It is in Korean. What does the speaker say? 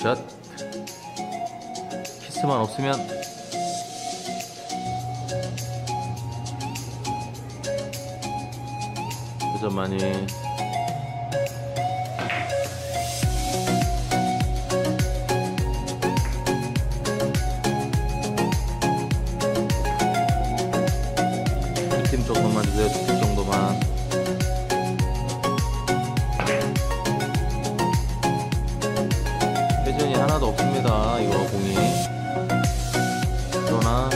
샷 키스만 없으면. 그점 많이 하나도 없습니다 이거 공이. 그러나